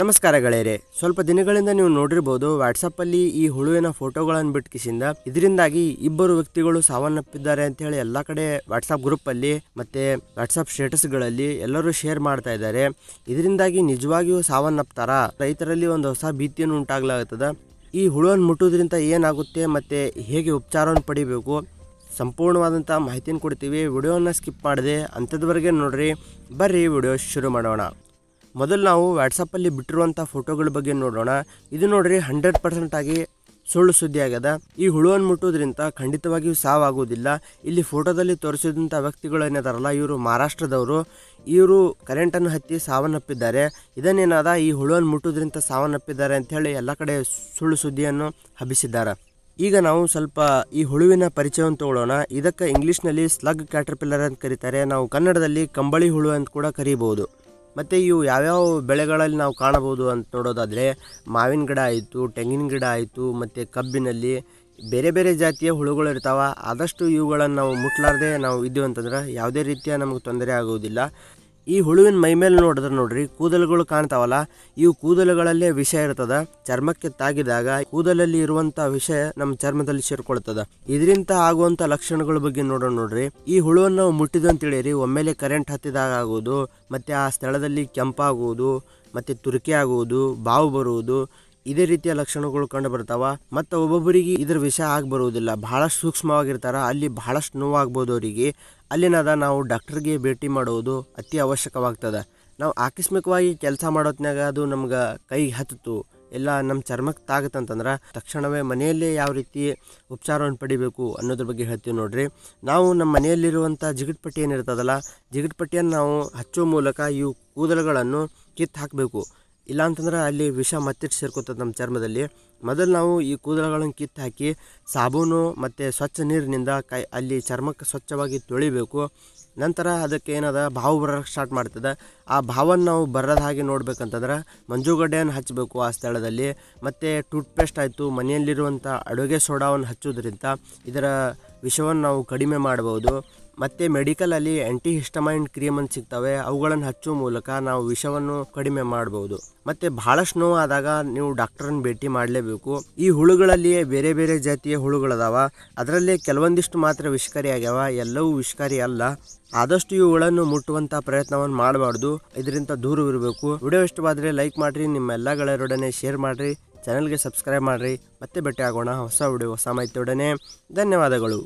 ನಮಸ್ಕಾರ ಗೆಳೆಯರೆ. ಸ್ವಲ್ಪ ದಿನಗಳಿಂದ ನೀವು ನೋಡಿರ್ಬೋದು ವಾಟ್ಸಪ್ಪಲ್ಲಿ ಈ ಹುಳುವಿನ ಫೋಟೋಗಳನ್ನು ಬಿಟ್ಕಿಸಿಂದ ಇದರಿಂದಾಗಿ ಇಬ್ಬರು ವ್ಯಕ್ತಿಗಳು ಸಾವನ್ನಪ್ಪಿದ್ದಾರೆ ಅಂತ ಹೇಳಿ ಎಲ್ಲ ಕಡೆ ವಾಟ್ಸಪ್ ಗ್ರೂಪಲ್ಲಿ ಮತ್ತೆ ವಾಟ್ಸಪ್ ಸ್ಟೇಟಸ್ಗಳಲ್ಲಿ ಎಲ್ಲರೂ ಶೇರ್ ಮಾಡ್ತಾ ಇದ್ದಾರೆ. ಇದರಿಂದಾಗಿ ನಿಜವಾಗಿಯೂ ಸಾವನ್ನಪ್ತಾರ? ರೈತರಲ್ಲಿ ಒಂದು ಹೊಸ ಭೀತಿಯನ್ನು ಉಂಟಾಗ್ಲಾಗ್ತದ. ಈ ಹುಳುವನ್ನು ಮುಟ್ಟೋದ್ರಿಂದ ಏನಾಗುತ್ತೆ ಮತ್ತೆ ಹೇಗೆ ಉಪಚಾರವನ್ನು ಪಡಿಬೇಕು? ಸಂಪೂರ್ಣವಾದಂಥ ಮಾಹಿತಿಯನ್ನು ಕೊಡ್ತೀವಿ. ವಿಡಿಯೋನ ಸ್ಕಿಪ್ ಮಾಡಿದೆ ಅಂಥದ್ವರೆಗೆ ನೋಡ್ರಿ. ಬರ್ರಿ, ವಿಡಿಯೋ ಶುರು ಮಾಡೋಣ. ಮೊದಲು ನಾವು ವ್ಯಾಟ್ಸಪ್ಪಲ್ಲಿ ಬಿಟ್ಟಿರುವಂಥ ಫೋಟೋಗಳ ಬಗ್ಗೆ ನೋಡೋಣ. ಇದು ನೋಡ್ರಿ ಹಂಡ್ರೆಡ್ ಪರ್ಸೆಂಟ್ ಆಗಿ ಸುಳ್ಳು ಸುದ್ದಿ ಆಗ್ಯದ. ಈ ಹುಳುವನ್ನು ಮುಟ್ಟೋದ್ರಿಂದ ಖಂಡಿತವಾಗಿಯೂ ಸಾವಾಗುವುದಿಲ್ಲ. ಇಲ್ಲಿ ಫೋಟೋದಲ್ಲಿ ತೋರಿಸಿದಂಥ ವ್ಯಕ್ತಿಗಳು ಏನಿದಾರಲ್ಲ, ಇವರು ಮಹಾರಾಷ್ಟ್ರದವರು. ಇವರು ಕರೆಂಟನ್ನು ಹತ್ತಿ ಸಾವನ್ನಪ್ಪಿದ್ದಾರೆ. ಇದನ್ನೇನಾದ, ಈ ಹುಳುವನ್ನು ಮುಟ್ಟೋದ್ರಿಂದ ಸಾವನ್ನಪ್ಪಿದ್ದಾರೆ ಅಂಥೇಳಿ ಎಲ್ಲ ಕಡೆ ಸುಳ್ಳು ಸುದ್ದಿಯನ್ನು ಹಬ್ಬಿಸಿದ್ದಾರೆ. ಈಗ ನಾವು ಸ್ವಲ್ಪ ಈ ಹುಳುವಿನ ಪರಿಚಯವನ್ನು ತಗೊಳ್ಳೋಣ. ಇದಕ್ಕೆ ಇಂಗ್ಲೀಷ್ನಲ್ಲಿ ಸ್ಲಗ್ ಕ್ಯಾಟರ್ಪಿಲ್ಲರ್ ಅಂತ ಕರೀತಾರೆ. ನಾವು ಕನ್ನಡದಲ್ಲಿ ಕಂಬಳಿ ಹುಳು ಅಂತ ಕೂಡ ಕರೀಬಹುದು. ಮತ್ತು ಇವು ಯಾವ್ಯಾವ ಬೆಳೆಗಳಲ್ಲಿ ನಾವು ಕಾಣಬಹುದು ಅಂತ ನೋಡೋದಾದರೆ ಮಾವಿನ ಗಿಡ ಆಯಿತು, ತೆಂಗಿನ ಗಿಡ ಆಯಿತು, ಮತ್ತು ಕಬ್ಬಿನಲ್ಲಿ ಬೇರೆ ಬೇರೆ ಜಾತಿಯ ಹುಳುಗಳು ಇರ್ತಾವೆ. ಆದಷ್ಟು ಇವುಗಳನ್ನು ನಾವು ಮುಟ್ಲಾರ್ದೆ ನಾವು ಇದ್ದೀವಿ ಅಂತಂದ್ರೆ ಯಾವುದೇ ರೀತಿಯ ನಮಗೆ ತೊಂದರೆ ಆಗುವುದಿಲ್ಲ. ಈ ಹುಳುವಿನ ಮೈ ಮೇಲೆ ನೋಡಿದ್ರೆ ನೋಡ್ರಿ ಕೂದಲುಗಳು ಕಾಣ್ತಾವಲ್ಲ, ಇವು ಕೂದಲುಗಳಲ್ಲೇ ವಿಷ ಇರ್ತದ. ಚರ್ಮಕ್ಕೆ ತಾಗಿದಾಗ ಕೂದಲಲ್ಲಿ ಇರುವಂತ ವಿಷ ನಮ್ಮ ಚರ್ಮದಲ್ಲಿ ಸೇರ್ಕೊಳ್ತದ. ಇದರಿಂದ ಆಗುವಂತ ಲಕ್ಷಣಗಳ ಬಗ್ಗೆ ನೋಡೋಣ ನೋಡ್ರಿ. ಈ ಹುಳುವನ್ನು ಮುಟ್ಟಿದಂತ ಒಮ್ಮೆಲೆ ಕರೆಂಟ್ ಹತ್ತಿದಾಗ ಆಗುವುದು, ಮತ್ತೆ ಆ ಸ್ಥಳದಲ್ಲಿ ಕೆಂಪಾಗುವುದು, ಮತ್ತೆ ತುರಿಕೆ ಆಗುವುದು, ಬಾವು ಬರುವುದು ಇದೇ ರೀತಿಯ ಲಕ್ಷಣಗಳು ಕಂಡು ಬರ್ತಾವ ಮತ್ತು ಒಬ್ಬೊಬ್ಬರಿಗೆ ಇದ್ರ ವಿಷಯ ಆಗಿ ಬರುವುದಿಲ್ಲ. ಬಹಳಷ್ಟು ಸೂಕ್ಷ್ಮವಾಗಿರ್ತಾರ. ಅಲ್ಲಿ ಬಹಳಷ್ಟು ನೋವಾಗ್ಬೋದು ಅವರಿಗೆ. ಅಲ್ಲಿನದ ನಾವು ಡಾಕ್ಟರ್ಗೆ ಭೇಟಿ ಮಾಡುವುದು ಅತಿ ಅವಶ್ಯಕವಾಗ್ತದೆ. ನಾವು ಆಕಸ್ಮಿಕವಾಗಿ ಕೆಲಸ ಮಾಡೋತ್ನಾಗ ಅದು ನಮ್ಗೆ ಕೈಗೆ ಹತ್ತಿತು. ಇಲ್ಲ ನಮ್ಮ ಚರ್ಮಕ್ಕೆ ತಾಗತ್ತಂತಂದ್ರೆ ತಕ್ಷಣವೇ ಮನೆಯಲ್ಲೇ ಯಾವ ರೀತಿ ಉಪಚಾರವನ್ನು ಪಡಿಬೇಕು ಅನ್ನೋದ್ರ ಬಗ್ಗೆ ಹೇಳ್ತೀವಿ ನೋಡ್ರಿ. ನಾವು ನಮ್ಮ ಮನೆಯಲ್ಲಿರುವಂಥ ಜಿಗಿಟ್ಪಟ್ಟಿ ಏನಿರ್ತದಲ್ಲ, ಜಿಗಿಟ್ಪಟ್ಟಿಯನ್ನು ನಾವು ಹಚ್ಚೋ ಮೂಲಕ ಇವು ಕೂದಲುಗಳನ್ನು ಕಿತ್ತು ಹಾಕಬೇಕು. ಇಲ್ಲಾಂತಂದ್ರೆ ಅಲ್ಲಿ ವಿಷ ಮತ್ತಿಟ್ಟು ಸೇರ್ಕೊತದೆ ನಮ್ಮ ಚರ್ಮದಲ್ಲಿ. ಮೊದಲು ನಾವು ಈ ಕೂದಲುಗಳನ್ನು ಕಿತ್ತು ಹಾಕಿ ಸಾಬೂನು ಮತ್ತು ಸ್ವಚ್ಛ ನೀರಿನಿಂದ ಕೈ ಅಲ್ಲಿ ಚರ್ಮಕ್ಕೆ ಸ್ವಚ್ಛವಾಗಿ ತೊಳಿಬೇಕು. ನಂತರ ಅದಕ್ಕೆ ಏನದ ಬಾವು ಬರೋಕ್ಕೆ ಸ್ಟಾರ್ಟ್ ಮಾಡ್ತದೆ. ಆ ಬಾವನ್ನು ನಾವು ಬರದ ಹಾಗೆ ನೋಡ್ಬೇಕಂತಂದ್ರೆ ಮಂಜುಗಡ್ಡೆಯನ್ನು ಹಚ್ಚಬೇಕು ಆ ಸ್ಥಳದಲ್ಲಿ. ಮತ್ತು ಟೂತ್ಪೇಸ್ಟ್ ಆಯಿತು, ಮನೆಯಲ್ಲಿರುವಂಥ ಅಡುಗೆ ಸೋಡಾವನ್ನು ಹಚ್ಚೋದ್ರಿಂದ ಇದರ ವಿಷವನ್ನು ನಾವು ಕಡಿಮೆ ಮಾಡ್ಬೋದು. ಮತ್ತು ಮೆಡಿಕಲಲ್ಲಿ ಆ್ಯಂಟಿ ಹಿಸ್ಟಮೈನ್ ಕ್ರೀಮ್ ಅಂತ ಸಿಗ್ತವೆ. ಅವುಗಳನ್ನು ಹಚ್ಚುವ ಮೂಲಕ ನಾವು ವಿಷವನ್ನು ಕಡಿಮೆ ಮಾಡಬಹುದು ಮತ್ತು ಭಾಳಷ್ಟು ನೋವು ಆದಾಗ ನೀವು ಡಾಕ್ಟರನ್ನ ಭೇಟಿ ಮಾಡಲೇಬೇಕು. ಈ ಹುಳುಗಳಲ್ಲಿಯೇ ಬೇರೆ ಬೇರೆ ಜಾತಿಯ ಹುಳುಗಳದಾವ. ಅದರಲ್ಲಿ ಕೆಲವೊಂದಿಷ್ಟು ಮಾತ್ರ ವಿಷಕಾರಿ ಆಗ್ಯಾವ. ಎಲ್ಲವೂ ವಿಷಕಾರಿ ಅಲ್ಲ. ಆದಷ್ಟು ಇವುಗಳನ್ನು ಮುಟ್ಟುವಂಥ ಪ್ರಯತ್ನವನ್ನು ಮಾಡಬಾರ್ದು. ಇದರಿಂದ ದೂರವಿರಬೇಕು ವಿಡಿಯೋ ಇಷ್ಟವಾದರೆ ಲೈಕ್ ಮಾಡಿರಿ, ನಿಮ್ಮ ಎಲ್ಲ ಗೆಳೆಯರೊಡನೆ ಶೇರ್ ಮಾಡಿರಿ. ಚಾನಲ್ಗೆ ಸಬ್ಸ್ಕ್ರೈಬ್ ಮಾಡಿರಿ. ಮತ್ತೆ ಭೇಟಿ ಆಗೋಣ ಹೊಸ ವಿಡಿಯೋ ಹೊಸ ಮಾಹಿತಿಯೊಡನೆ ಧನ್ಯವಾದಗಳು.